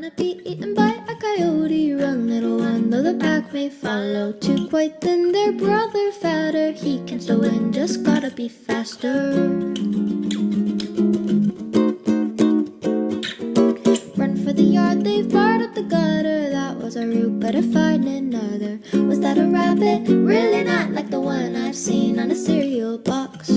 gonna be eaten by a coyote. Run little one, though the pack may follow. Too quite thin, their brother fatter. He can still win, just gotta be faster. Run for the yard, they've barred up the gutter. That was our route, better find another. Was that a rabbit? Really not like the one I've seen on a cereal box.